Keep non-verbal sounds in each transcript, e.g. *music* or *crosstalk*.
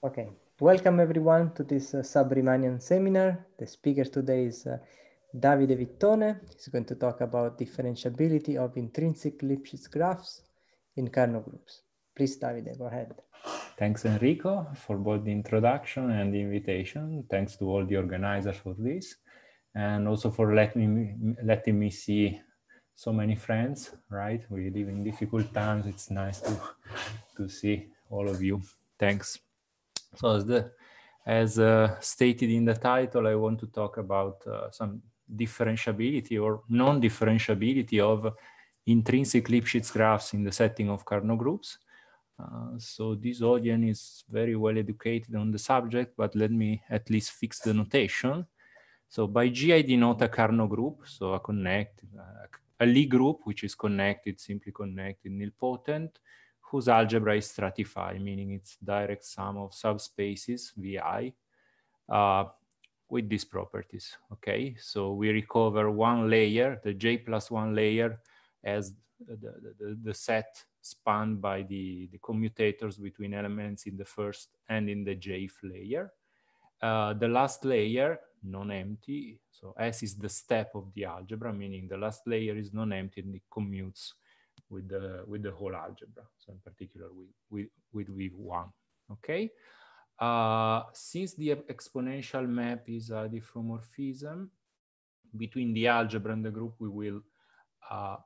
Okay, welcome everyone to this uh, sub-Riemannian seminar. The speaker today is uh, Davide Vittone. He's going to talk about differentiability of intrinsic Lipschitz graphs in Carnot groups. Please, Davide, go ahead. Thanks, Enrico, for both the introduction and the invitation. Thanks to all the organizers for this, and also for letting me, letting me see so many friends, right? We live in difficult times. It's nice to, to see all of you. Thanks. So as the as uh, stated in the title, I want to talk about uh, some differentiability or non-differentiability of intrinsic Lipschitz graphs in the setting of Carnot groups. Uh, so this audience is very well educated on the subject, but let me at least fix the notation. So by G, I denote a Carnot group, so a connect, a Lie group, which is connected, simply connected, nilpotent, whose algebra is stratified, meaning it's direct sum of subspaces Vi uh, with these properties. Okay, so we recover one layer, the J plus one layer, as the, the, the set spanned by the, the commutators between elements in the first and in the Jth layer. Uh, the last layer, non-empty, so S is the step of the algebra, meaning the last layer is non-empty and it commutes with the with the whole algebra. So in particular with with, with V1. Okay. Uh, since the exponential map is a diffeomorphism between the algebra and the group, we will uh,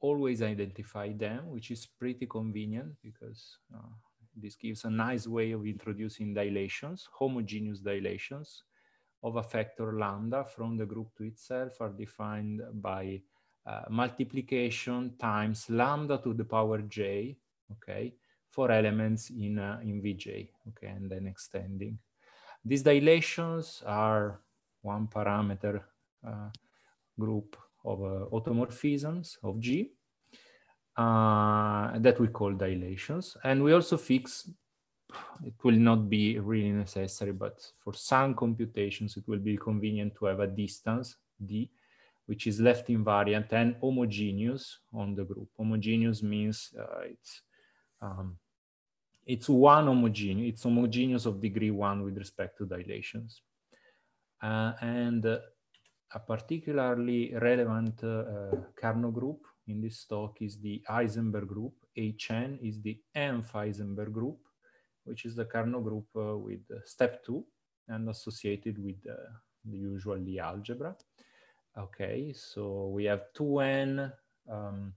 always identify them, which is pretty convenient because uh, this gives a nice way of introducing dilations, homogeneous dilations of a factor lambda from the group to itself are defined by uh, multiplication times lambda to the power j, okay, for elements in, uh, in Vj, okay, and then extending. These dilations are one parameter uh, group of uh, automorphisms of G uh, that we call dilations. And we also fix, it will not be really necessary, but for some computations, it will be convenient to have a distance, D, which is left invariant and homogeneous on the group. Homogeneous means uh, it's um, it's one homogeneous, it's homogeneous of degree one with respect to dilations. Uh, and uh, a particularly relevant uh, Carnot group in this talk is the Heisenberg group. HN is the nth Heisenberg group, which is the Carnot group uh, with step two and associated with the usual Lie algebra. Okay, so we have 2n um,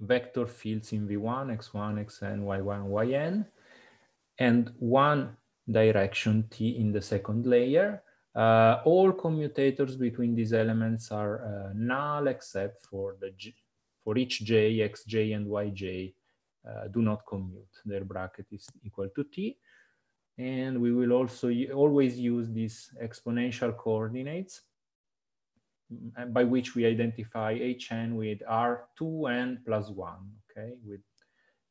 vector fields in V1, X1, Xn, Y1, Yn, and one direction T in the second layer. Uh, all commutators between these elements are uh, null except for the G, for each j, xj, and yj uh, do not commute. Their bracket is equal to t. And we will also always use these exponential coordinates Mm-hmm. by which we identify hn with r2n plus 1, okay, with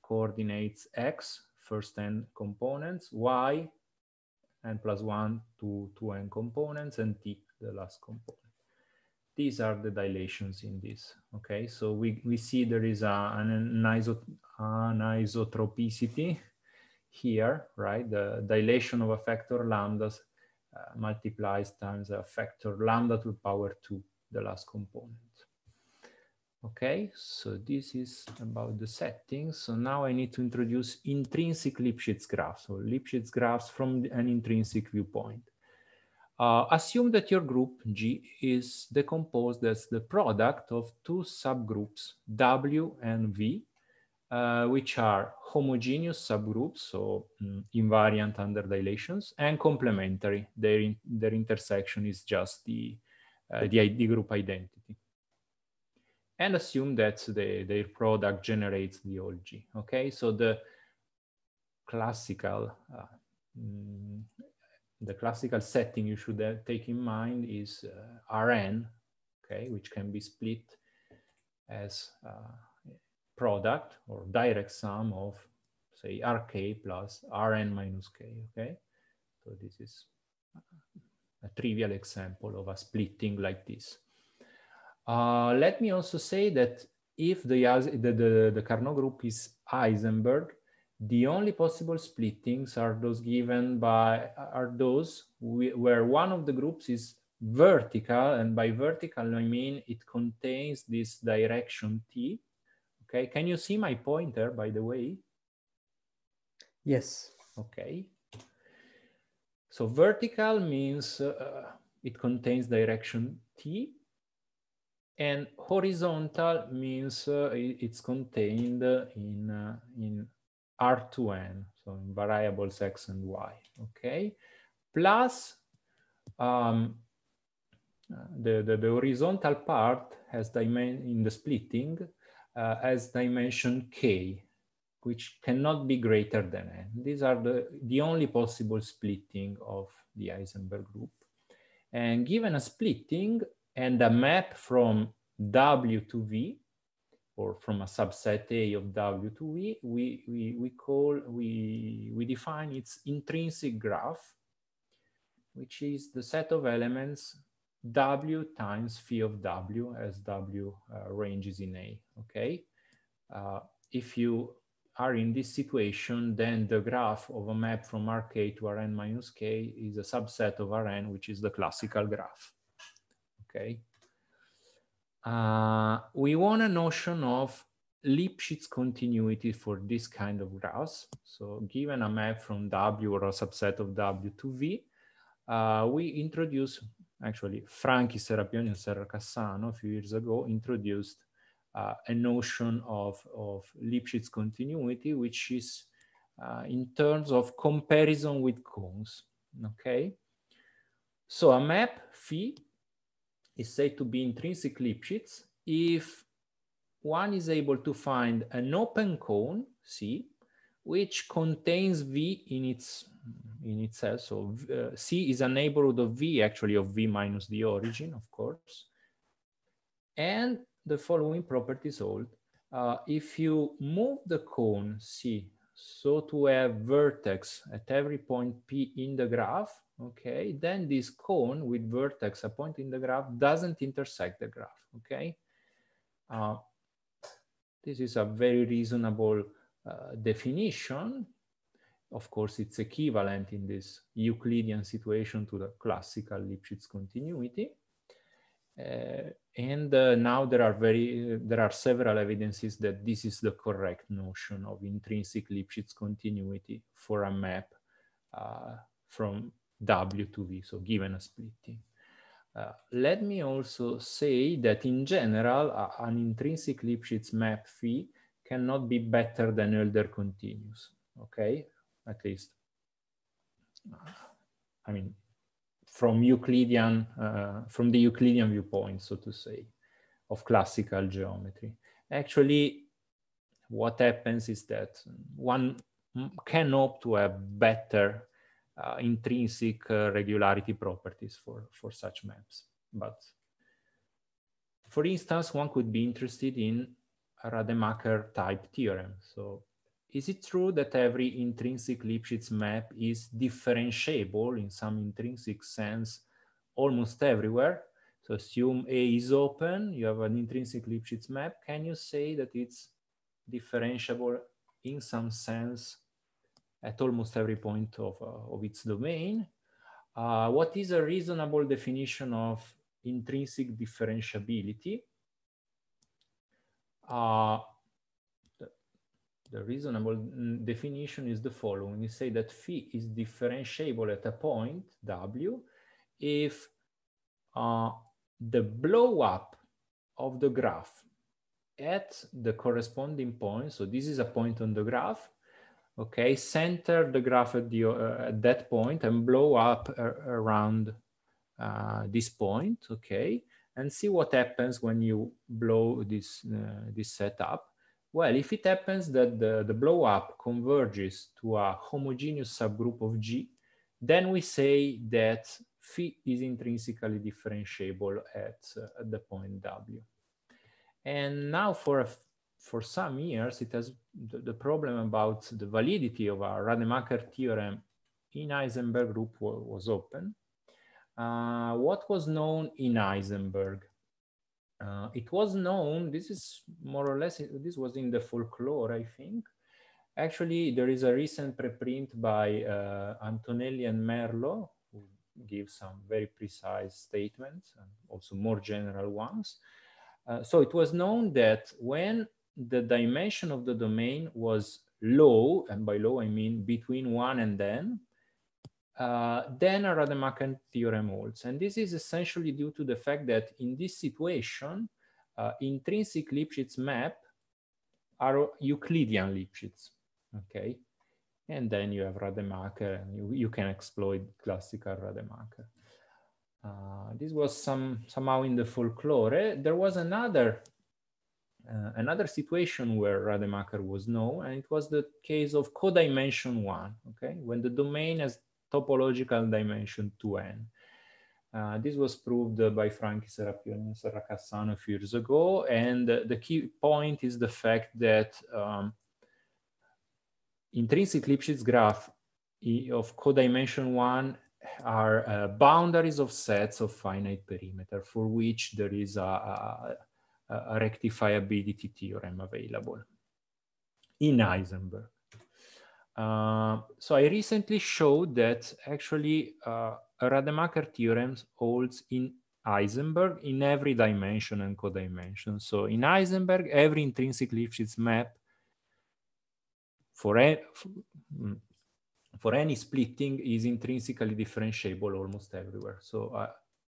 coordinates x, first n components, y, n plus 1 to 2n components, and t, the last component. These are the dilations in this, okay? So we, we see there is a, an, an isotropicity here, right? The dilation of a factor lambdas multiplies times a factor lambda to the power two, the last component. Okay, so this is about the settings. So now I need to introduce intrinsic Lipschitz graphs, or Lipschitz graphs from an intrinsic viewpoint. Uh, assume that your group G is decomposed as the product of two subgroups W and V, uh, which are homogeneous subgroups, so um, invariant under dilations, and complementary. Their, in, their intersection is just the, uh, the ID group identity. And assume that the, their product generates the whole G. Okay, so the classical, uh, mm, the classical setting you should uh, take in mind is uh, Rn, okay, which can be split as product or direct sum of say rk plus rn minus k, okay? So this is a trivial example of a splitting like this. Uh, let me also say that if the, the, the, the Carnot group is Heisenberg, the only possible splittings are those given by, are those where one of the groups is vertical, and by vertical I mean it contains this direction t. Okay, can you see my pointer, by the way? Yes. Okay. So vertical means uh, it contains direction t, and horizontal means uh, it's contained in, uh, in R2n, so in variables x and y, okay? Plus um, the, the, the, horizontal part has dimension in the splitting uh, has dimension k, which cannot be greater than n. These are the, the only possible splitting of the Heisenberg group. And given a splitting and a map from W to V, or from a subset A of W to V, we, we, we call, we, we define its intrinsic graph, which is the set of elements W times phi of W as W uh, ranges in A, okay? Uh, if you are in this situation, then the graph of a map from Rk to Rn minus k is a subset of Rn, which is the classical graph, okay? Uh, we want a notion of Lipschitz continuity for this kind of graphs. So given a map from W or a subset of W to V, uh, we introduce, actually, Franchi Serapioni and Serra Cassano a few years ago introduced uh, a notion of, of Lipschitz continuity, which is uh, in terms of comparison with cones, okay? So a map phi is said to be intrinsic Lipschitz if one is able to find an open cone, C, which contains V in its in itself. So uh, C is a neighborhood of V, actually of V minus the origin, of course. And the following properties hold. Uh, if you move the cone C so to have vertex at every point P in the graph, okay, then this cone with vertex, a point in the graph, doesn't intersect the graph, okay? Uh, this is a very reasonable uh, definition. Of course, it's equivalent in this Euclidean situation to the classical Lipschitz continuity. Uh, and uh, now there are very uh, there are several evidences that this is the correct notion of intrinsic Lipschitz continuity for a map uh, from W to V, so given a splitting. Uh, let me also say that in general, an intrinsic Lipschitz map phi cannot be better than Hölder continuous, okay? At least, I mean, from Euclidean, uh, from the Euclidean viewpoint, so to say, of classical geometry. Actually, what happens is that one can hope to have better uh, intrinsic uh, regularity properties for, for such maps. But for instance, one could be interested in Rademacher type theorem. So is it true that every intrinsic Lipschitz map is differentiable in some intrinsic sense almost everywhere? So assume A is open, you have an intrinsic Lipschitz map. Can you say that it's differentiable in some sense at almost every point of, uh, of its domain. Uh, what is a reasonable definition of intrinsic differentiability? Uh, the, reasonable definition is the following. We say that phi is differentiable at a point, W, if uh, the blow up of the graph at the corresponding point, so this is a point on the graph, okay center the graph at, the, uh, at that point and blow up around uh, this point okay and see what happens when you blow this uh, this setup well if it happens that the, the blow up converges to a homogeneous subgroup of g then we say that phi is intrinsically differentiable at, uh, at the point w and now for a for some years, it has the, the, problem about the validity of our Rademacher theorem in Heisenberg group was open. Uh, what was known in Heisenberg? Uh, it was known, this is more or less, this was in the folklore, I think. Actually, there is a recent preprint by uh, Antonelli and Merlo, who give some very precise statements and also more general ones. Uh, so it was known that when the dimension of the domain was low, and by low I mean between one and n, uh, then a Rademacher theorem holds. And this is essentially due to the fact that in this situation, uh, intrinsic Lipschitz map are Euclidean Lipschitz okay? And then you have Rademacher and you, you can exploit classical Rademacher. Uh, this was some somehow in the folklore. There was another uh, another situation where Rademacher was known, and it was the case of codimension one, okay? When the domain has topological dimension 2n. Uh, this was proved by Franchi Serapioni and Serra Cassano a few years ago. And the key point is the fact that um, intrinsic Lipschitz graph of codimension one are uh, boundaries of sets of finite perimeter for which there is a, a, a rectifiability theorem available in Heisenberg. Uh, so I recently showed that actually uh, Rademacher theorem holds in Heisenberg in every dimension and codimension. So in Heisenberg, every intrinsic Lipschitz map for, a, mm, for any splitting is intrinsically differentiable almost everywhere. So uh,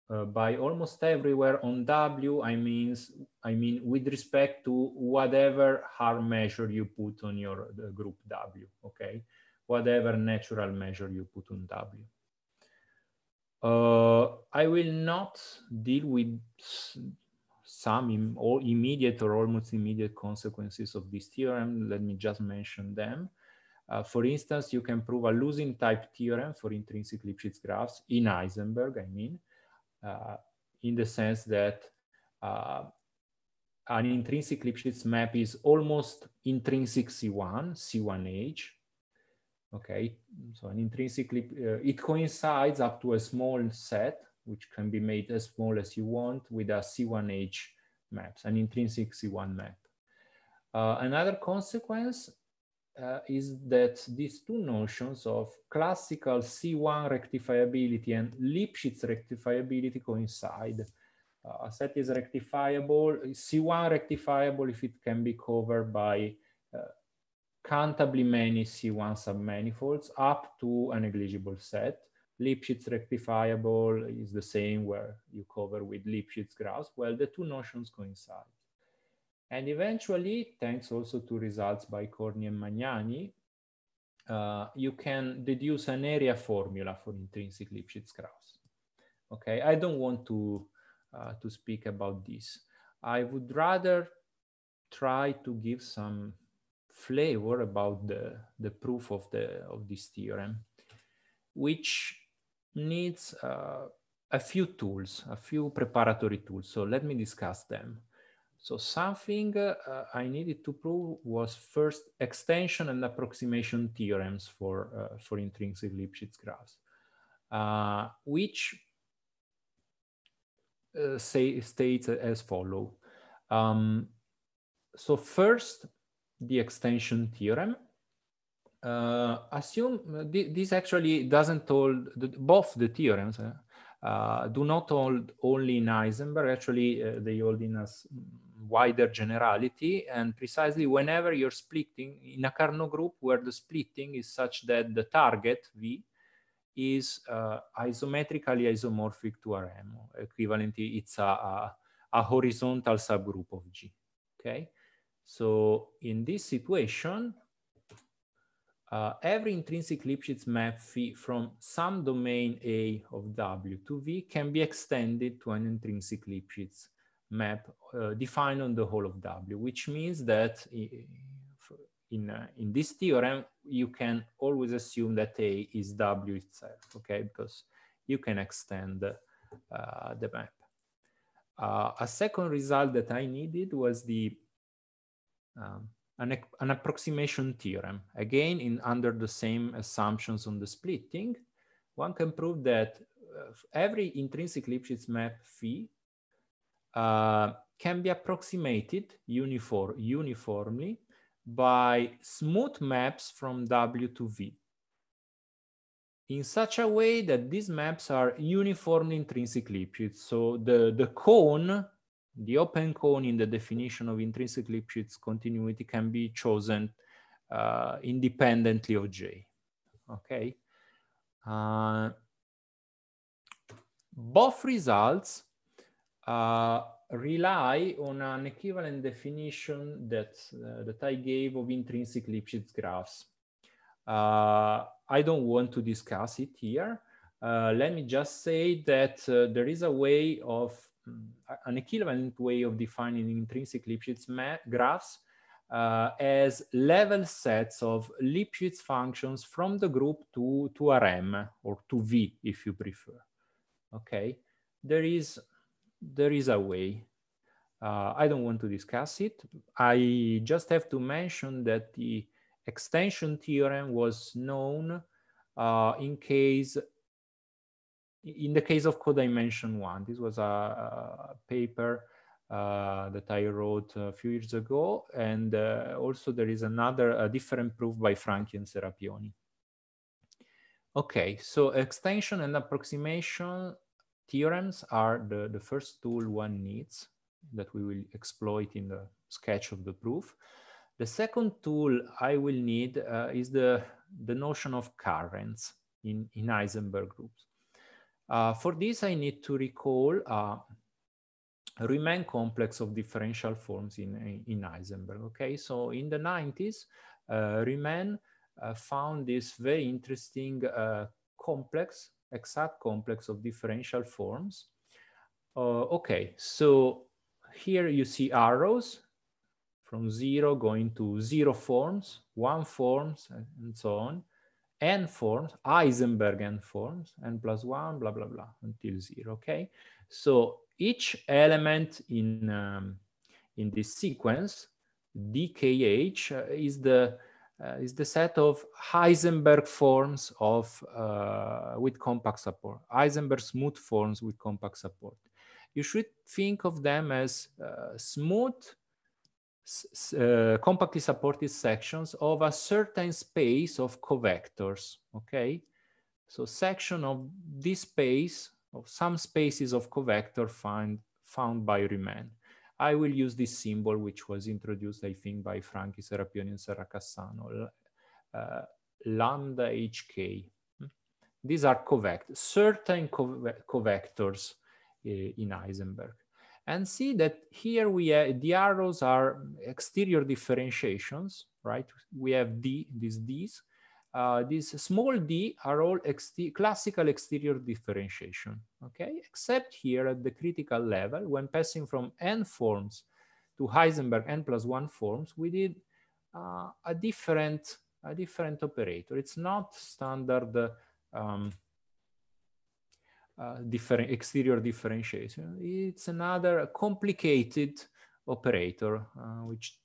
uh, by almost everywhere on W, I means I mean with respect to whatever Haar measure you put on your group W, okay? Whatever natural measure you put on W. Uh, I will not deal with some Im or immediate or almost immediate consequences of this theorem. Let me just mention them. Uh, for instance, you can prove a Lusin type theorem for intrinsic Lipschitz graphs in Heisenberg, I mean, uh, in the sense that uh, an intrinsic Lipschitz map is almost intrinsic C1, C1H. Okay, so an intrinsic, uh, it coincides up to a small set which can be made as small as you want with a C1H maps, an intrinsic C1 map. Uh, another consequence uh, is that these two notions of classical C1 rectifiability and Lipschitz rectifiability coincide. Uh, a set is rectifiable, C1 rectifiable if it can be covered by uh, countably many C1 submanifolds up to a negligible set. Lipschitz rectifiable is the same where you cover with Lipschitz graphs. Well, the two notions coincide. And eventually, thanks also to results by Corni and Magnani, uh, you can deduce an area formula for intrinsic Lipschitz graphs. Okay, I don't want to, uh, to speak about this. I would rather try to give some flavor about the, the proof of, the, of this theorem, which needs uh, a few tools, a few preparatory tools. So let me discuss them. So something uh, I needed to prove was first extension and approximation theorems for, uh, for intrinsic Lipschitz graphs, uh, which uh, say, states as follow. Um, so first, the extension theorem uh, assume uh, th this actually doesn't hold the, both the theorems do not hold only in Heisenberg. Actually, they hold in a wider generality. And precisely whenever you're splitting in a Carnot group where the splitting is such that the target V is uh, isometrically isomorphic to Rm. Equivalently, it's a, a, a horizontal subgroup of G. Okay. So in this situation, uh, every intrinsic Lipschitz map phi from some domain A of W to V can be extended to an intrinsic Lipschitz map uh, defined on the whole of W, which means that in, uh, in this theorem, you can always assume that A is W itself, okay? Because you can extend uh, the map. Uh, a second result that I needed was the um, an, an approximation theorem. Again, in under the same assumptions on the splitting, one can prove that uh, every intrinsic Lipschitz map phi uh, can be approximated uniform, uniformly by smooth maps from W to V in such a way that these maps are uniformly intrinsic Lipschitz. So the, the cone, the open cone in the definition of intrinsic Lipschitz continuity can be chosen uh, independently of J. Okay. Uh, both results uh, rely on an equivalent definition that, uh, that I gave of intrinsic Lipschitz graphs. Uh, I don't want to discuss it here. Uh, let me just say that uh, there is a way of, um, an equivalent way of defining intrinsic Lipschitz graphs as level sets of Lipschitz functions from the group to, to Rm or to V if you prefer. Okay, there is, there is a way. Uh, I don't want to discuss it. I just have to mention that the extension theorem was known uh, in case in the case of codimension one. This was a, a paper uh, that I wrote a few years ago. And uh, also there is another, a different proof by Franchi and Serapioni. Okay, so extension and approximation theorems are the, the first tool one needs that we will exploit in the sketch of the proof. The second tool I will need uh, is the, the notion of currents in, in Heisenberg groups. Uh, for this, I need to recall uh, a Rumin complex of differential forms in, in Heisenberg. Okay, so in the 90s, uh, Rumin uh, found this very interesting uh, complex, exact complex of differential forms. okay, so here you see arrows from zero going to zero forms, one forms, and so on, n forms, Heisenberg n forms, n plus one, blah, blah, blah, until zero, okay? So each element in, um, in this sequence, dkh, uh, is, the, uh, is the set of Heisenberg forms of, uh, with compact support, Heisenberg smooth forms with compact support. You should think of them as uh, smooth uh, compactly supported sections of a certain space of covectors, okay? So section of this space, of some spaces of covector find, found by Rumin. I will use this symbol, which was introduced, I think, by Franchi Serapioni and Serra Cassano, uh, lambda HK. Hmm? These are covectors, certain covectors uh, in Heisenberg and see that here we have the arrows are exterior differentiations, right? We have D, these D's. Uh, these small d are all classical exterior differentiation, okay? Except here at the critical level, when passing from n forms to Heisenberg n plus one forms, we did uh, a different a different operator. It's not standard um, uh, different exterior differentiation. It's another complicated operator uh, which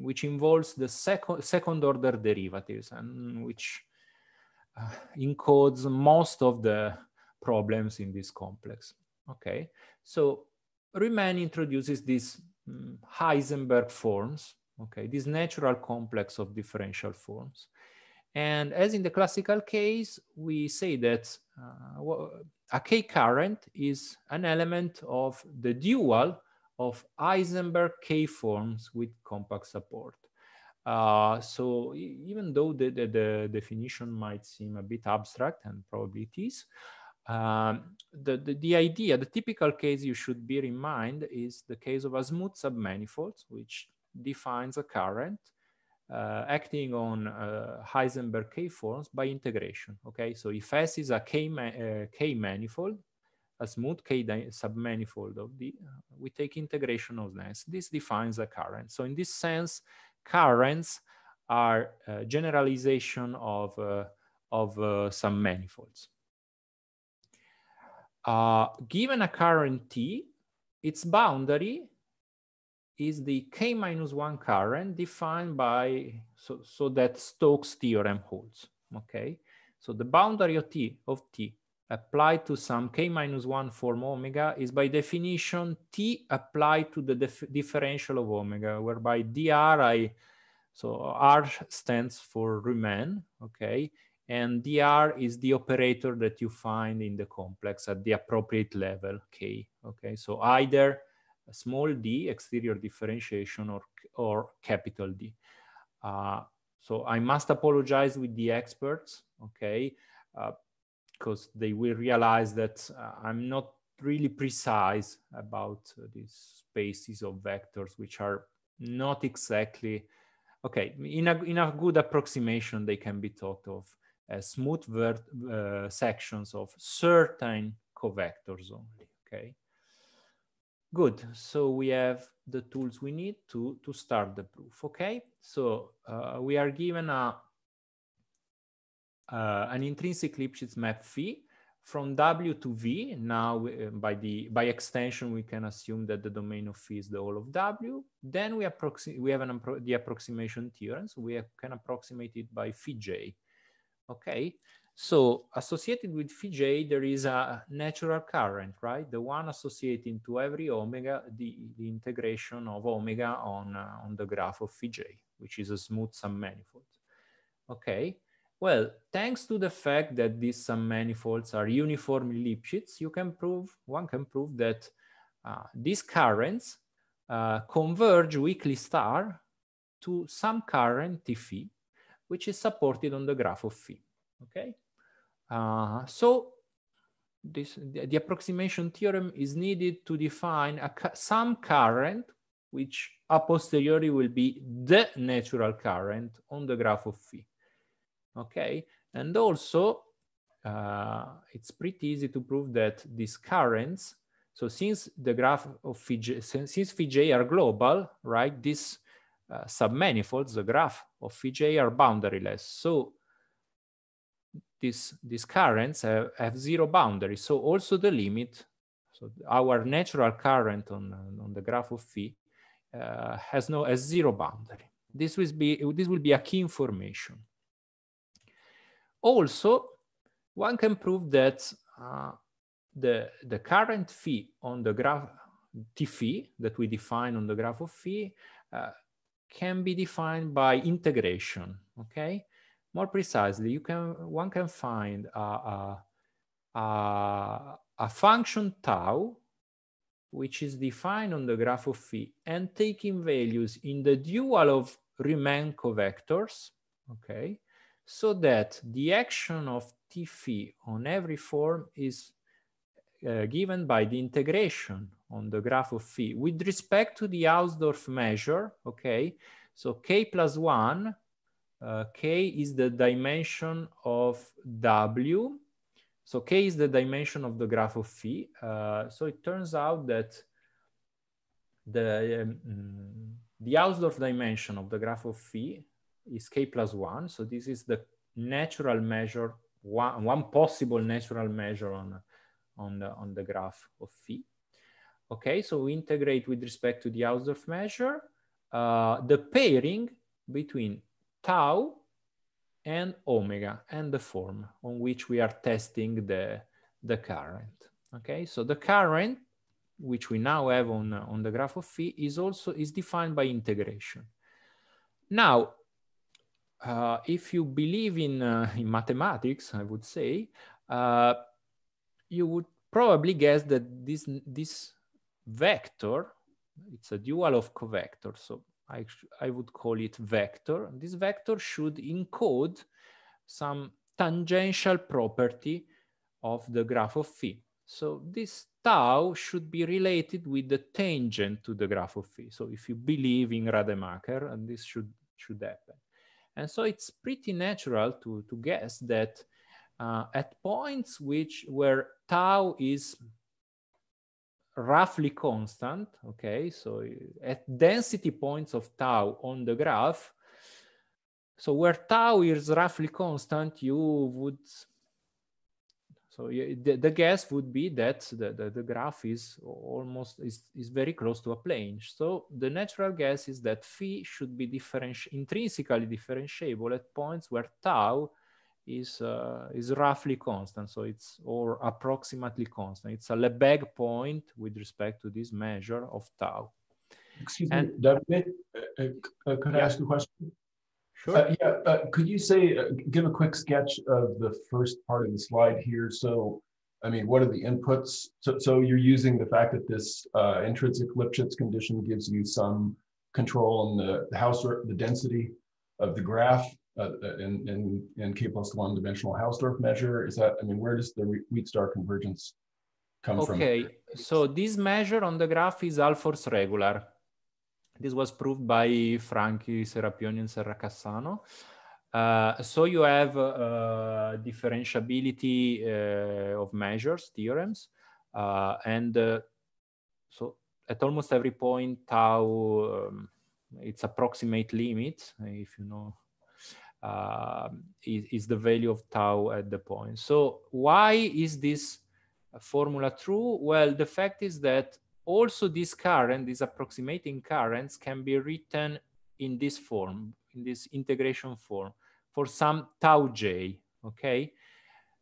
which involves the second second order derivatives and which uh, encodes most of the problems in this complex. Okay, so Rumin introduces these um, Heisenberg forms. Okay, this natural complex of differential forms. And as in the classical case, we say that uh, a K current is an element of the dual of Heisenberg K forms with compact support. Uh, so even though the, the, the, definition might seem a bit abstract, and probably it is, um, the, the, the, idea, the typical case you should bear in mind is the case of a smooth submanifold, which defines a current uh, acting on uh, Heisenberg K-forms by integration. Okay, so if S is a uh, K manifold, a smooth K submanifold of the, uh, we take integration of this. This defines a current. So in this sense, currents are uh, generalization of, uh, of some manifolds. Uh, given a current T, its boundary is the k minus one current defined by, so, so that Stokes theorem holds, okay? So the boundary of T, of T applied to some k minus one form omega is by definition T applied to the differential of omega, whereby dr I So R stands for Rumin, okay? And dr is the operator that you find in the complex at the appropriate level, k, okay? So either small d, exterior differentiation, or, or capital D. Uh, so I must apologize with the experts, okay? Because they will realize that uh, I'm not really precise about these spaces of vectors, which are not exactly, okay, in a, in a good approximation, they can be thought of as smooth uh, sections of certain covectors only, okay? Good, so we have the tools we need to, to start the proof, okay? So uh, we are given a, uh, an intrinsic Lipschitz map phi from W to V. Now, uh, by the by extension, we can assume that the domain of phi is the whole of W. Then we we have an the approximation theorem. So we can approximate it by phi j. Okay. So associated with phi j, there is a natural current, right? The one associating to every omega the, the integration of omega on uh, on the graph of phi j, which is a smooth submanifold. Okay. Well, thanks to the fact that these submanifolds are uniformly Lipschitz, you can prove, one can prove that uh, these currents uh, converge weakly star to some current T phi, which is supported on the graph of phi, okay? Uh, so this, the, the, approximation theorem is needed to define a, some current which a posteriori will be the natural current on the graph of phi okay? And also, uh, it's pretty easy to prove that these currents, so since the graph of phi j, since, since phi j are global, right, these uh, submanifolds, the graph of phi j are boundaryless. So these, these currents have, have zero boundary. So also the limit, so our natural current on, on the graph of phi uh, has no has zero boundary. This will be this will be a key information. Also, one can prove that uh, the, the current phi on the graph, T phi that we define on the graph of phi uh, can be defined by integration, okay? More precisely, you can one can find a, a, a, a function tau which is defined on the graph of phi and taking values in the dual of Rumin covectors, okay, so that the action of T phi on every form is uh, given by the integration on the graph of phi with respect to the Hausdorff measure, okay? So k plus one, uh, k is the dimension of W. So k is the dimension of the graph of phi. Uh, so it turns out that the, um, the Hausdorff dimension of the graph of phi is k plus one. So this is the natural measure, one, one possible natural measure on, on, the, on the graph of phi. Okay, so we integrate with respect to the Hausdorff measure, uh, the pairing between tau and omega and the form on which we are testing the, the current. Okay, so the current, which we now have on, on the graph of phi, is also is defined by integration. Now, uh, if you believe in, uh, in mathematics, I would say, uh, you would probably guess that this, this vector, it's a dual of covectors. So I, I would call it vector. This vector should encode some tangential property of the graph of phi. So this tau should be related with the tangent to the graph of phi. So if you believe in Rademacher, and this should, should happen. And so it's pretty natural to, to guess that uh, at points which where tau is roughly constant, okay, so at density points of tau on the graph, so where tau is roughly constant, you would so the, the guess would be that the, the, the, graph is almost is, is very close to a plane. So the natural guess is that phi should be differenti intrinsically differentiable at points where tau is uh, is roughly constant. So it's or approximately constant. It's a Lebesgue point with respect to this measure of tau. Excuse and, me, David, uh, uh, could I ask a question? Sure. Uh, yeah, uh, could you say, uh, give a quick sketch of the first part of the slide here? So, I mean, what are the inputs? So, so you're using the fact that this uh, intrinsic Lipschitz condition gives you some control on the, the Hausdorff, the density of the graph uh, in, in, in K plus one dimensional Hausdorff measure. Is that, I mean, where does the Weak-Star convergence come okay. from? Okay, so this measure on the graph is Alfors regular. This was proved by Franchi, Serapioni, and Serra Cassano. Uh, so you have uh, differentiability uh, of measures, theorems, uh, and uh, so at almost every point tau, um, its approximate limit, if you know, uh, is, is the value of tau at the point. So why is this formula true? Well, the fact is that also this current, these approximating currents can be written in this form, in this integration form for some tau j, okay?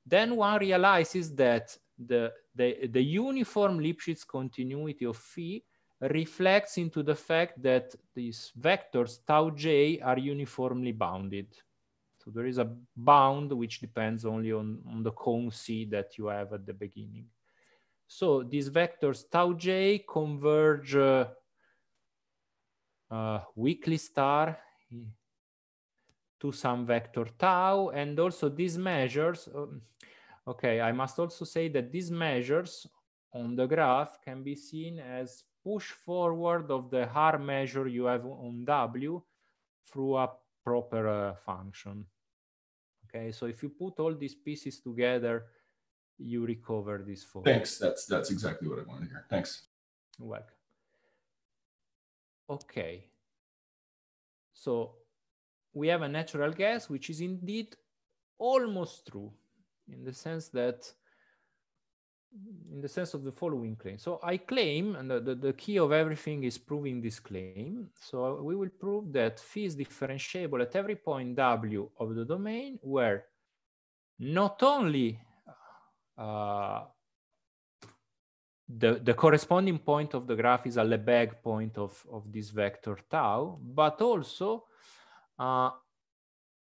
Then one realizes that the, the, the uniform Lipschitz continuity of phi reflects into the fact that these vectors tau j are uniformly bounded. So there is a bound which depends only on, on the cone C that you have at the beginning. So these vectors tau j converge uh, uh, weakly star to some vector tau, and also these measures. Um, okay, I must also say that these measures on the graph can be seen as push forward of the Haar measure you have on W through a proper uh, function. Okay, so if you put all these pieces together, you recover this form. Thanks. That's that's exactly what I wanted to hear. Thanks. Welcome. Okay. So we have a natural gas, which is indeed almost true in the sense that in the sense of the following claim. So I claim, and the, the, the, key of everything is proving this claim. So we will prove that phi is differentiable at every point W of the domain where not only uh, the, the corresponding point of the graph is a Lebesgue point of, of this vector tau, but also uh,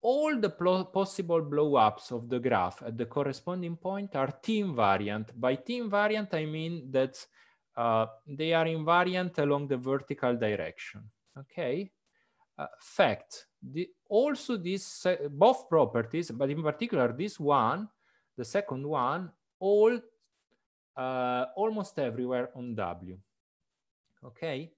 all the possible blow-ups of the graph at the corresponding point are t-invariant. By t-invariant, I mean that uh, they are invariant along the vertical direction, okay? Uh, fact, the, also these, both properties, but in particular this one, the second one, all uh, almost everywhere on W. Okay.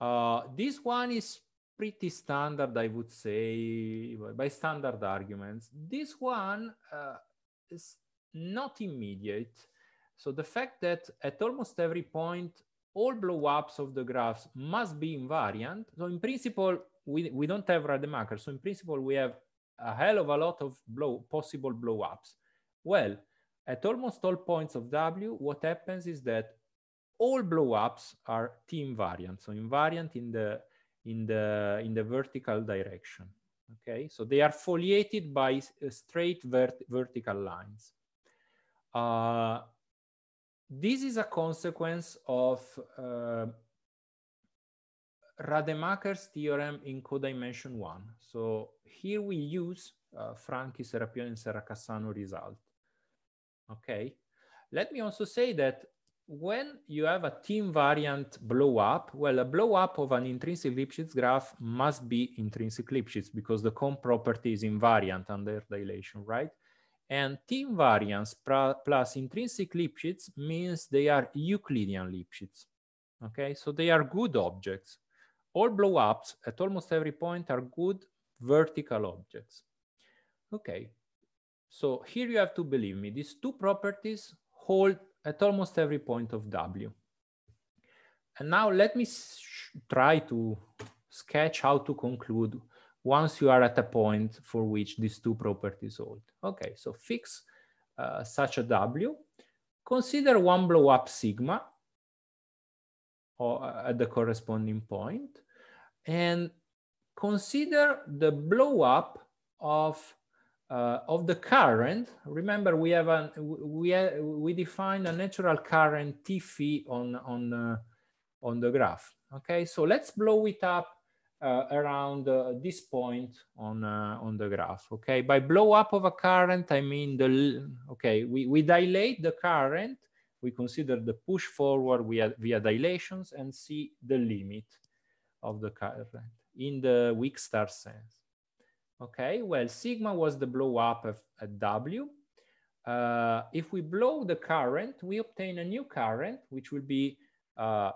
Uh, this one is pretty standard, I would say, by standard arguments. This one uh, is not immediate. So the fact that at almost every point, all blow-ups of the graphs must be invariant. So in principle, we, we don't have Rademacher. So in principle, we have a hell of a lot of blow, possible blow-ups. Well, at almost all points of W, what happens is that all blowups are T invariant, so invariant in the in the in the vertical direction. Okay, so they are foliated by uh, straight vert vertical lines. Uh, this is a consequence of uh, Rademacher's theorem in codimension one. So here we use uh, Franchi, Serapioni, and Serra Cassano result. Okay. Let me also say that when you have a t-invariant blow up, well, a blow up of an intrinsic Lipschitz graph must be intrinsic Lipschitz because the cone property is invariant under dilation, right? And t-invariance plus intrinsic Lipschitz means they are Euclidean Lipschitz. Okay, so they are good objects. All blow ups at almost every point are good vertical objects. Okay, so here you have to believe me, these two properties hold at almost every point of W. And now let me try to sketch how to conclude once you are at a point for which these two properties hold. Okay, so fix uh, such a W. Consider one blow up sigma or uh, at the corresponding point and consider the blow up of uh, of the current, remember we have a we have, we define a natural current T phi on on uh, on the graph. Okay, so let's blow it up uh, around uh, this point on uh, on the graph. Okay, by blow up of a current, I mean the okay we we dilate the current. We consider the push forward via via dilations and see the limit of the current in the weak star sense. Okay, well sigma was the blow up of, at W. Uh, if we blow the current, we obtain a new current, which will be uh,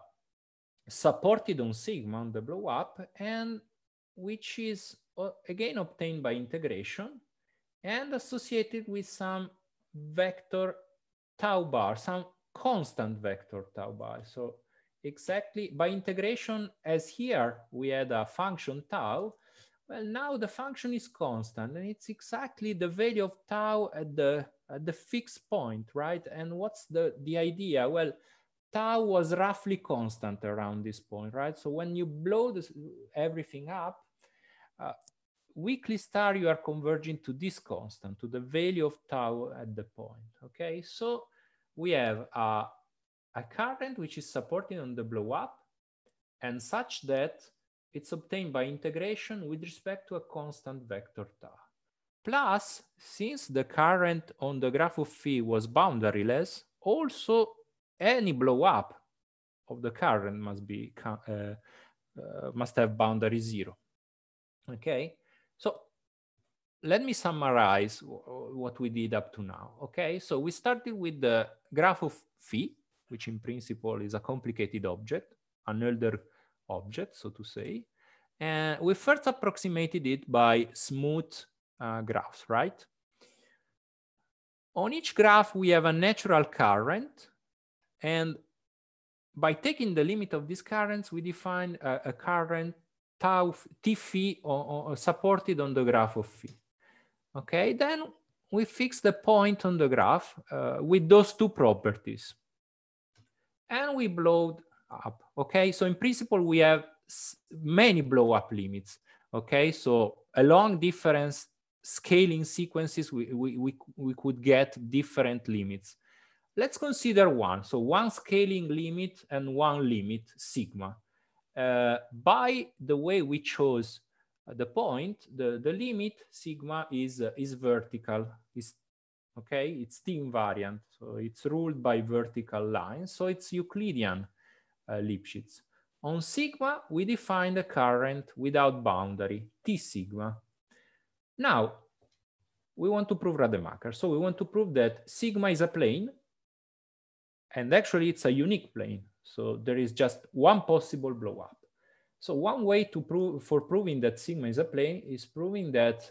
supported on sigma on the blow up and which is uh, again obtained by integration and associated with some vector tau bar, some constant vector tau bar. So exactly by integration as here we had a function tau, well now the function is constant and it's exactly the value of tau at the at the fixed point, right? And what's the, the idea? Well, tau was roughly constant around this point, right? So when you blow this, everything up, uh, weakly star, you are converging to this constant, to the value of tau at the point, okay? So we have a, a current which is supported on the blow up and such that it's obtained by integration with respect to a constant vector tau. Plus, since the current on the graph of phi was boundaryless, also any blow up of the current must be uh, uh, must have boundary zero. Okay, so let me summarize what we did up to now. Okay, so we started with the graph of phi, which in principle is a complicated object, an Hölder object, so to say. And we first approximated it by smooth uh, graphs, right? On each graph, we have a natural current and by taking the limit of these currents, we define a, a current tau t phi or, or supported on the graph of phi. Okay, then we fix the point on the graph uh, with those two properties. And we blow up. Okay, so in principle, we have many blow up limits. Okay, so along different scaling sequences, we, we, we, we could get different limits. Let's consider one. So one scaling limit and one limit, sigma. Uh, by the way we chose the point, the, the limit sigma is, uh, is vertical, is okay? It's T invariant, so it's ruled by vertical lines. So it's Euclidean Lipschitz. On sigma, we define the current without boundary, T sigma. Now, we want to prove Rademacher. So we want to prove that sigma is a plane and actually it's a unique plane. So there is just one possible blow up. So one way to prove for proving that sigma is a plane is proving that,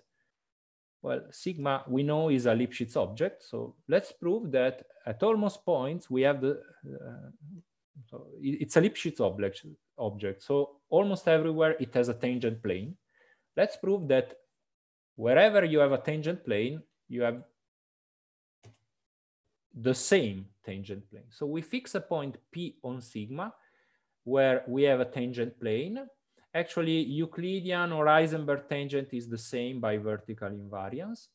well, sigma we know is a Lipschitz object. So let's prove that at almost points we have the, uh, so it's a Lipschitz object, object. So almost everywhere it has a tangent plane. Let's prove that wherever you have a tangent plane, you have the same tangent plane. So we fix a point P on sigma where we have a tangent plane. Actually, Euclidean or Heisenberg tangent is the same by vertical invariance.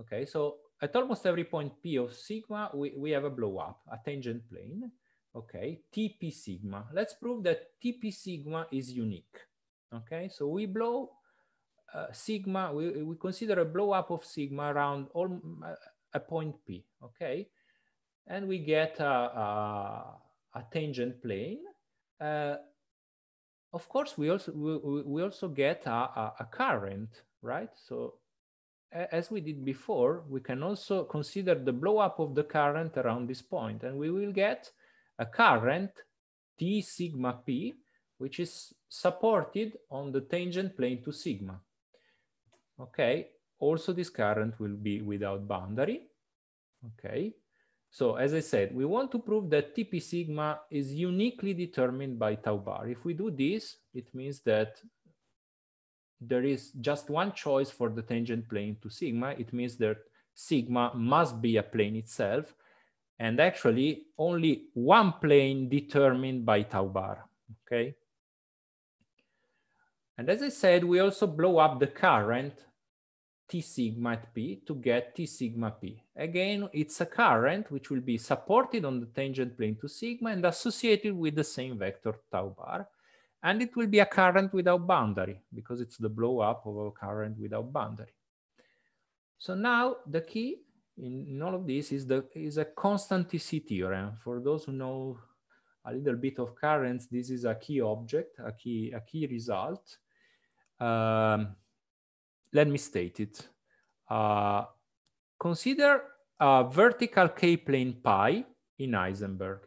Okay, so at almost every point P of sigma, we, we have a blow up, a tangent plane. Okay, TP sigma. Let's prove that TP sigma is unique. Okay, so we blow uh, sigma, we, we consider a blow up of sigma around all, uh, a point P, okay? And we get a, a, a tangent plane. Uh, of course, we also, we, we also get a, a, a current, right? So as we did before, we can also consider the blow up of the current around this point, and we will get a current T sigma P, which is supported on the tangent plane to sigma. Okay, also this current will be without boundary. Okay. So as I said, we want to prove that TP sigma is uniquely determined by tau bar. If we do this, it means that there is just one choice for the tangent plane to sigma. It means that sigma must be a plane itself. And actually only one plane determined by tau bar, okay? And as I said, we also blow up the current T sigma at P to get T sigma P. Again, it's a current which will be supported on the tangent plane to sigma and associated with the same vector tau bar. And it will be a current without boundary because it's the blow up of a current without boundary. So now the key in, in all of this is the is a constancy theorem. For those who know a little bit of currents, this is a key object, a key, a key result. Um, let me state it. Uh, consider a vertical k-plane pi in Heisenberg.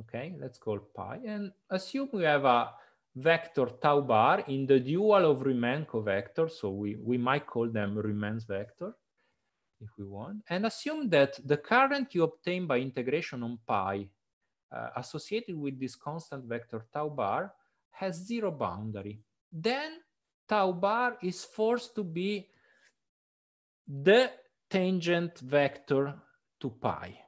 Okay, let's call pi and assume we have a vector tau bar in the dual of Rumin covectors. So we, we might call them Rumin's vector if we want. And assume that the current you obtain by integration on pi uh, associated with this constant vector tau bar has zero boundary. Then tau bar is forced to be the tangent vector to pi.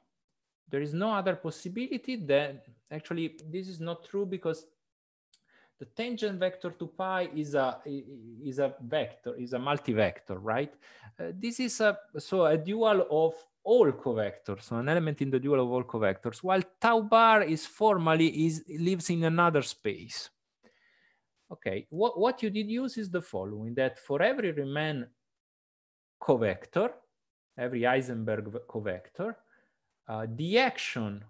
There is no other possibility that actually this is not true because the tangent vector to pi is a is a vector is a multi-vector right? Uh, this is a so a dual of all covectors so an element in the dual of all covectors while tau bar is formally is lives in another space. Okay what, what you did use is the following that for every Rumin covector every Heisenberg covector uh, the action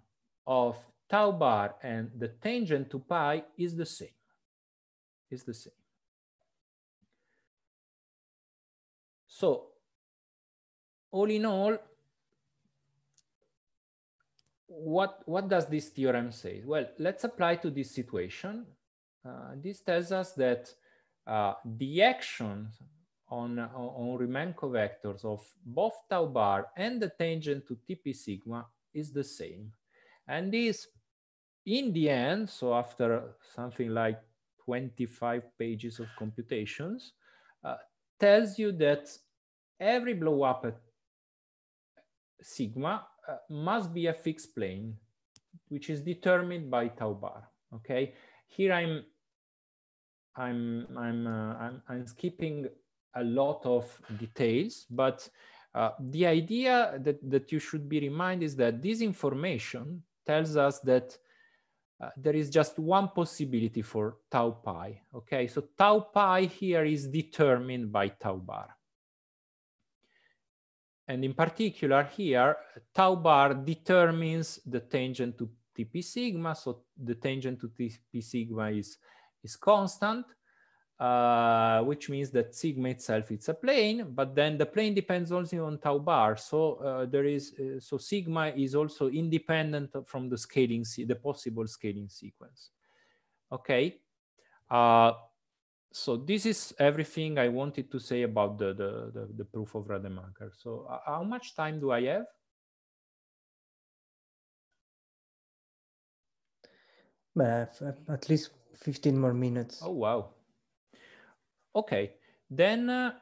of tau bar and the tangent to pi is the same is the same. So all in all, what, what does this theorem say? Well, let's apply to this situation. Uh, this tells us that uh, the action on, on Rumin covectors of both tau bar and the tangent to TP sigma is the same. And this, in the end, so after something like 25 pages of computations, uh, tells you that every blow up at sigma uh, must be a fixed plane, which is determined by tau bar. Okay, here I'm I'm I'm uh, I'm, I'm skipping a lot of details, but uh, the idea that that you should be reminded is that this information tells us that uh, there is just one possibility for tau pi. Okay, so tau pi here is determined by tau bar. And in particular here, tau bar determines the tangent to TP sigma. So the tangent to TP sigma is, is constant. Uh, which means that sigma itself it's a plane, but then the plane depends also on tau bar. So uh, there is uh, so sigma is also independent from the scaling, the possible scaling sequence. Okay, uh, so this is everything I wanted to say about the the, the, the proof of Rademacher. So uh, how much time do I have? at least 15 more minutes. Oh, wow. Okay, then uh,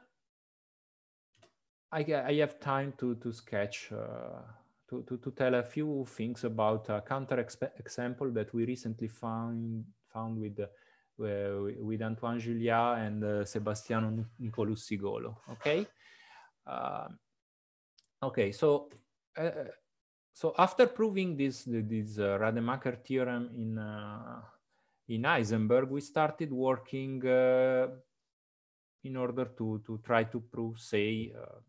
I, I have time to, to sketch, uh, to, to, to tell a few things about a counter example that we recently found, found with, uh, with Antoine Julia and uh, Sebastiano Nicolussi-Golo, okay? Um, okay, so uh, so after proving this this uh, Rademacher theorem in uh, in Heisenberg, we started working uh, in order to, to try to prove, say, uh,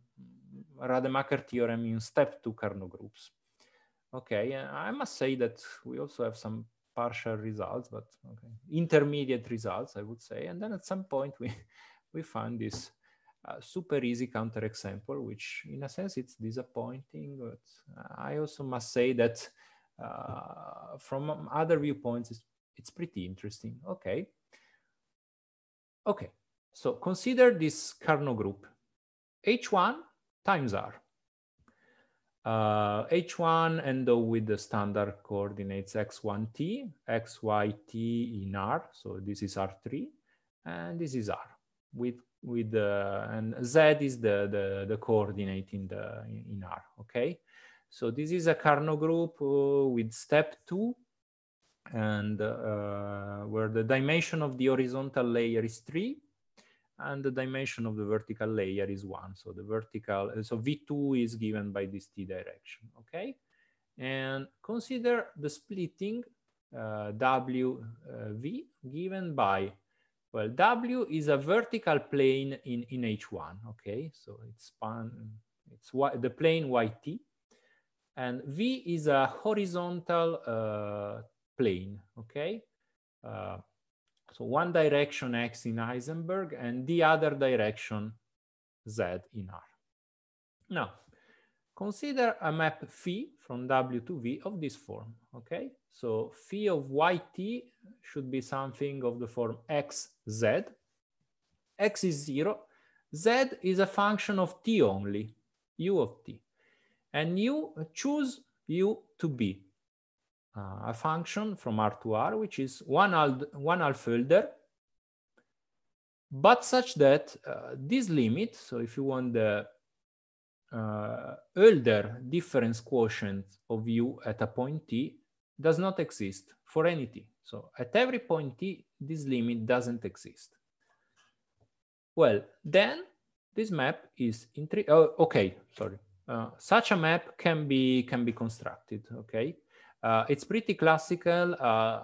Rademacher theorem in step two Carnot groups. Okay, I must say that we also have some partial results, but okay, intermediate results, I would say. And then at some point we, *laughs* we find this uh, super easy counterexample, which in a sense it's disappointing, but I also must say that uh, from other viewpoints, it's, it's pretty interesting. Okay. Okay, so consider this Carnot group, H1 times R. Uh, H1 and with the standard coordinates x1t, xyt in R. So this is R3 and this is R with with the and Z is the, the, the coordinate in the in R. Okay. So this is a Carnot group uh, with step two and uh, where the dimension of the horizontal layer is three and the dimension of the vertical layer is one. So the vertical, so V2 is given by this T direction, okay? And consider the splitting uh, W uh, V given by, well, W is a vertical plane in, in H1, okay? So it's span, it's y, the plane YT, and V is a horizontal uh, plane, okay? Uh, so one direction X in Heisenberg and the other direction Z in R. Now, consider a map phi from W to V of this form, okay? So phi of yt should be something of the form xz. x is zero. z is a function of t only, u of t. And you choose u to be a function from R to R, which is one, al one half Hölder, but such that uh, this limit, so if you want the uh, Hölder difference quotient of u at a point t, does not exist for any t. So at every point t, this limit doesn't exist. Well, then this map is in three. Oh, okay, sorry. Uh, such a map can be can be constructed. Okay, uh, it's pretty classical. Uh,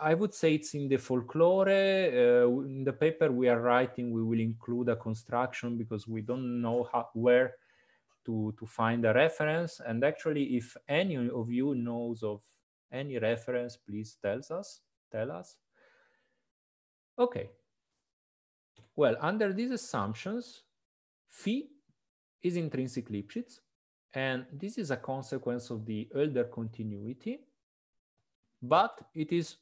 I would say it's in the folklore. Uh, in the paper we are writing, we will include a construction because we don't know how where to, to find a reference. And actually, if any of you knows of any reference, please tell us. Tell us. Okay. Well, under these assumptions, phi is intrinsic Lipschitz, and this is a consequence of the Hölder continuity, but it is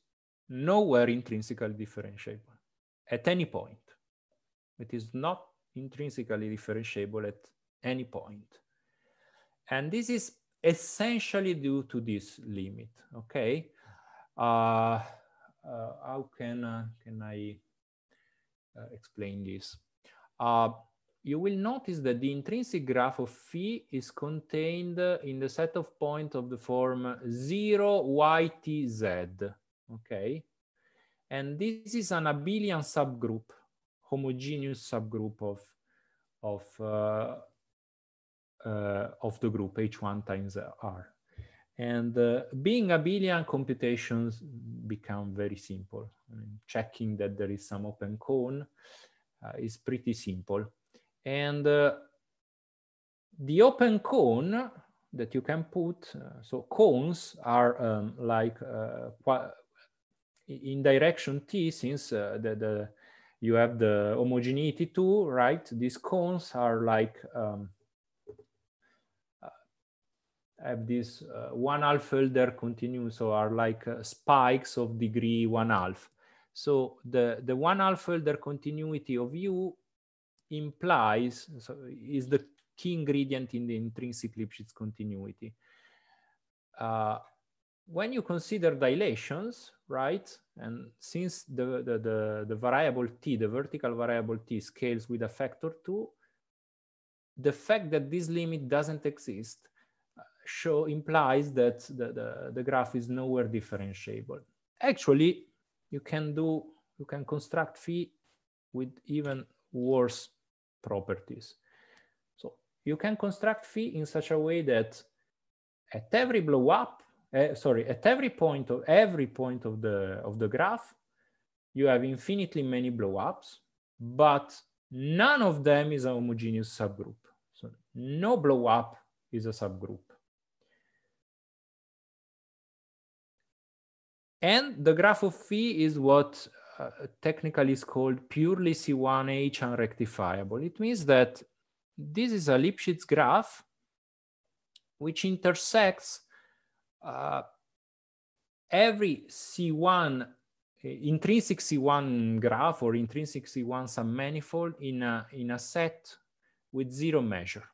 nowhere intrinsically differentiable at any point. It is not intrinsically differentiable at any point. And this is essentially due to this limit, okay? Uh, uh, how can, uh, can I uh, explain this? You will notice that the intrinsic graph of phi is contained in the set of points of the form 0, y, t, z, okay? And this is an abelian subgroup, homogeneous subgroup of, of uh, uh, of the group H1 times R. And uh, being abelian computations become very simple. I mean, checking that there is some open cone uh, is pretty simple. And uh, the open cone that you can put, uh, so cones are um, like uh, in direction t, since the, the, you have the homogeneity too, right? These cones are like um, have this uh, one half Hölder continuum, so are like uh, spikes of degree one half. So the, the one half Hölder continuity of U implies, so is the key ingredient in the intrinsic Lipschitz continuity. Uh, when you consider dilations, right, and since the, the, the, the variable t, the vertical variable t scales with a factor 2, the fact that this limit doesn't exist show implies that the, the, the graph is nowhere differentiable. Actually, you can do, you can construct phi with even worse properties. So you can construct phi in such a way that at every blow up, uh, sorry, at every point of every point of the of the graph, you have infinitely many blow ups, but none of them is a homogeneous subgroup. So no blow up is a subgroup. And the graph of phi is what technically is called purely C1H unrectifiable. It means that this is a Lipschitz graph which intersects uh, every C1 intrinsic C1 graph or intrinsic C1 submanifold in a, in a set with zero measure.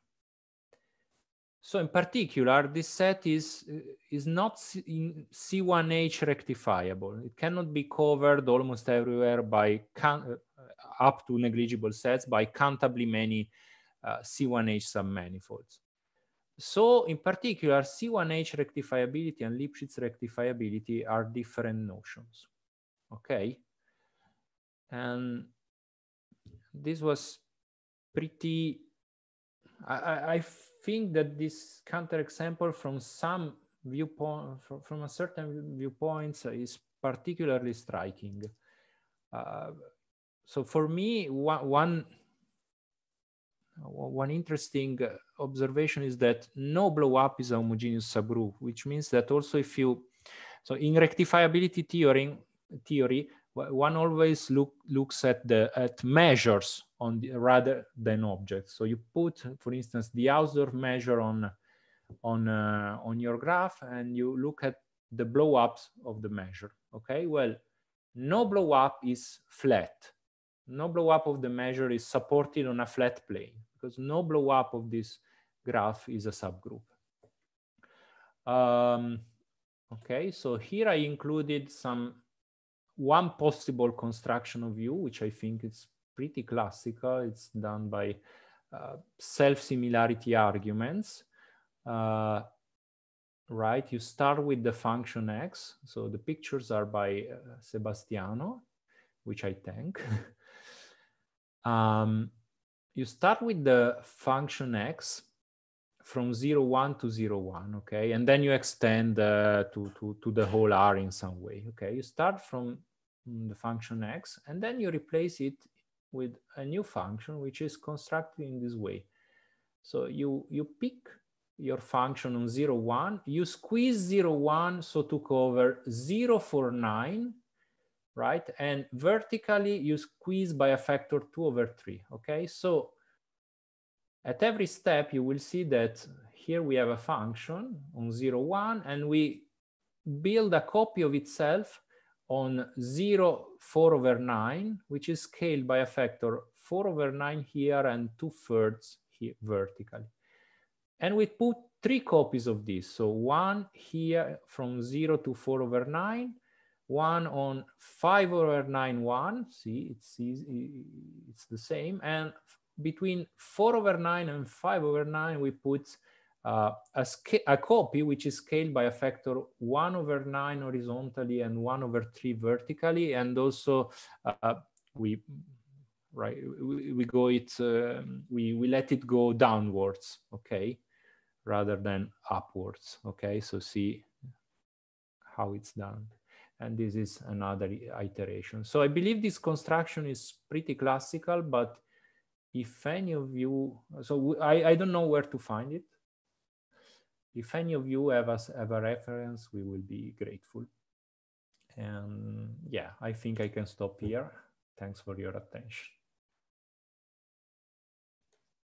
So in particular, this set is, is not C, C1H rectifiable. It cannot be covered almost everywhere by uh, up to negligible sets by countably many uh, C1H submanifolds. So in particular, C1H rectifiability and Lipschitz rectifiability are different notions, okay? And this was pretty, I, I think that this counterexample from some viewpoint, from a certain viewpoints, is particularly striking. Uh, so for me, one, one one interesting observation is that no blow up is a homogeneous subgroup, which means that also if you, so in rectifiability theory, theory one always look, looks at the at measures on the, rather than objects. So you put, for instance, the Hausdorff measure on on uh, on your graph, and you look at the blow ups of the measure. Okay, well, no blow up is flat. No blow up of the measure is supported on a flat plane because no blow up of this graph is a subgroup. Um, okay, so here I included some one possible construction of U, which I think is pretty classical. It's done by uh, self-similarity arguments. Uh, right, you start with the function x. So the pictures are by uh, Sebastiano, which I thank. *laughs* um, you start with the function x from zero one to zero one, okay? And then you extend uh, to, to, to the whole R in some way, okay? You start from mm, the function x, and then you replace it with a new function, which is constructed in this way. So you, you pick your function on zero one, you squeeze zero one, so to cover 0 for 9, right? And vertically, you squeeze by a factor 2 over 3, okay? So at every step, you will see that here we have a function on 0, 1, and we build a copy of itself on 0, 4 over 9, which is scaled by a factor 4 over 9 here and 2 thirds here vertically. And we put three copies of this. So one here from 0 to 4 over 9, one on 5 over 9, 1. See, it's, easy, it's the same. And between 4 over 9 and 5 over 9, we put uh, a, a, copy which is scaled by a factor 1 over 9 horizontally and 1 over 3 vertically. And also uh, we right we, we go it uh, we, we let it go downwards okay rather than upwards okay? So see how it's done. And this is another iteration. So i believe this construction is pretty classical but if any of you, so I, I don't know where to find it. If any of you have a, have a reference, we will be grateful. And yeah, I think I can stop here. Thanks for your attention.